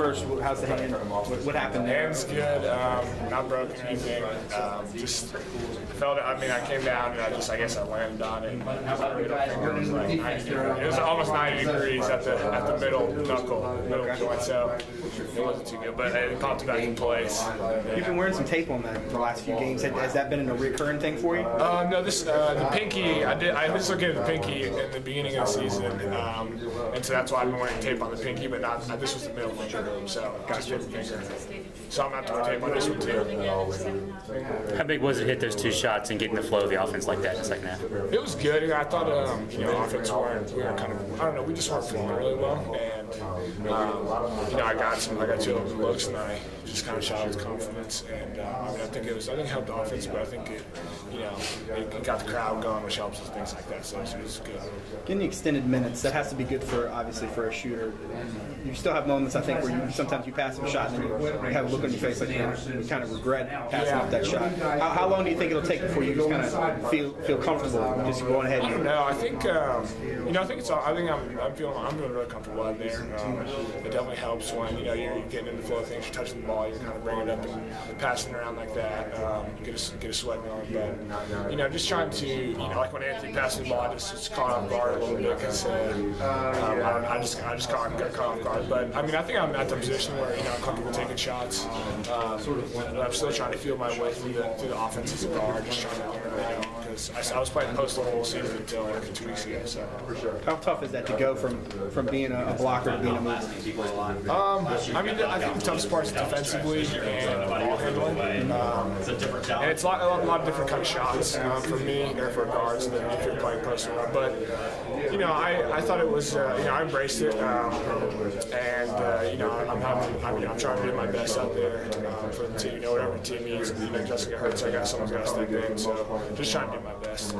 First, how's the hand? What, what happened there? Hand's good. Um, not broken anything. Um, just felt it. I mean, I came down and I just, I guess, I landed on it. My was like 90. It was almost 90 degrees at the at the middle knuckle, middle joint. So it wasn't too good, but it popped back in place. You've been wearing some tape on that the last few games. Has, has that been a recurring thing for you? Uh, no, this uh, the pinky. I did. I at the pinky in the beginning of the season, um, and so that's why I've been wearing tape on the pinky. But not. This was the middle finger, so just the finger. So I'm gonna have tape on this one too. How big was it hit those two shots and getting the flow of the offense like that in the second half? It was good. I thought um, you know offense weren't we were kind of I don't know we just weren't flowing really well, and um, you know I got some I got two open looks and I just kind of shot with confidence, and uh, I mean I think it was I think it helped the offense, but I think it you know it, it got the crowd going, which helps and things like that. So it was, it was good. Getting the extended minutes that has to be good for obviously for a shooter. You still have moments I think where you sometimes you pass a shot and then you have a look on your face like you, kind of regret passing up that shot. How, how long do you think it'll take before you just kind of feel feel comfortable just going ahead? And, know. I think um, you know. I think it's. all- I think I'm. I'm feeling. I'm feeling really comfortable out there. Um, it definitely helps when you know you're getting in the flow of things. You're touching the ball. You're kind of bringing it up and passing around like that. Um, get a get a sweat going. But you know, just trying to you know, like when Anthony passed the ball, I just was caught off guard a little bit because uh, um, I, I just I just caught, got caught off guard. But I mean, I think I'm at the position where you know I'm comfortable taking shots. Um, I'm still trying to feel my way through the through the offense as a guard. Just trying to you know because I, I was playing post the whole season until like two weeks ago. So. how tough is that to go from from being a, a blocker to being a mover? Um, I mean, I think the toughest part is defensively and handling. Um, and it's a lot, a lot, a lot of different kind of shots um, for me or for guards than if you're playing not. But you know, I, I thought it was uh, you know I embraced it, um, and uh, you know I'm having, I mean I'm trying to do my best out there um, for the team. You know, whatever the team needs. You know, just get hurt, so I got someone's got to step in. So just trying to do my best.